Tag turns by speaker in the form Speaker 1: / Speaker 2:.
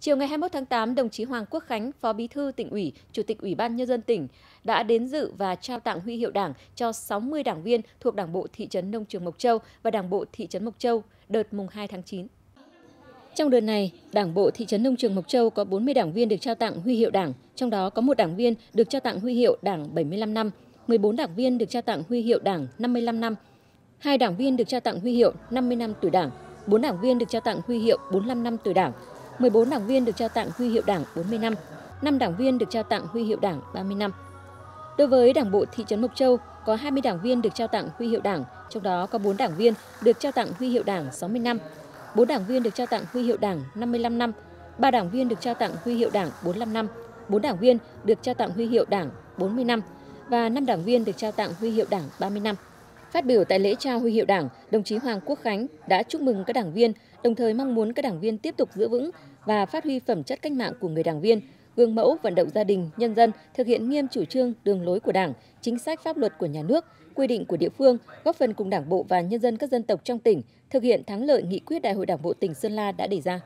Speaker 1: Chiều ngày 21 tháng 8, đồng chí Hoàng Quốc Khánh, Phó Bí thư tỉnh ủy, Chủ tịch Ủy ban Nhân dân tỉnh đã đến dự và trao tặng huy hiệu Đảng cho 60 đảng viên thuộc Đảng bộ thị trấn Nông Trường Mộc Châu và Đảng bộ thị trấn Mộc Châu đợt mùng 2 tháng 9. Trong đợt này, Đảng bộ thị trấn Nông Trường Mộc Châu có 40 đảng viên được trao tặng huy hiệu Đảng, trong đó có một đảng viên được trao tặng huy hiệu Đảng 75 năm, 14 đảng viên được trao tặng huy hiệu Đảng 55 năm, hai đảng viên được trao tặng huy hiệu 50 năm tuổi Đảng, 4 đảng viên được trao tặng huy hiệu 45 năm tuổi Đảng, 14 đảng viên được trao tặng huy hiệu Đảng 40 năm, 5 đảng viên được trao tặng huy hiệu Đảng 30 năm. Đối với Đảng bộ thị trấn Mộc Châu, có 20 đảng viên được trao tặng huy hiệu Đảng, trong đó có 4 đảng viên được trao tặng huy hiệu Đảng 60 năm, 4 đảng viên được trao tặng huy hiệu Đảng 55 năm, 3 đảng viên được trao tặng huy hiệu Đảng 45 năm, 4 đảng viên được trao tặng huy hiệu Đảng 40 năm và 5 đảng viên được trao tặng huy hiệu Đảng 30 năm. Phát biểu tại lễ trao huy hiệu Đảng, đồng chí Hoàng Quốc Khánh đã chúc mừng các đảng viên, đồng thời mong muốn các đảng viên tiếp tục giữ vững và phát huy phẩm chất cách mạng của người đảng viên, gương mẫu vận động gia đình, nhân dân thực hiện nghiêm chủ trương, đường lối của Đảng, chính sách pháp luật của nhà nước, quy định của địa phương, góp phần cùng Đảng bộ và nhân dân các dân tộc trong tỉnh thực hiện thắng lợi nghị quyết Đại hội Đảng bộ tỉnh Sơn La đã đề ra.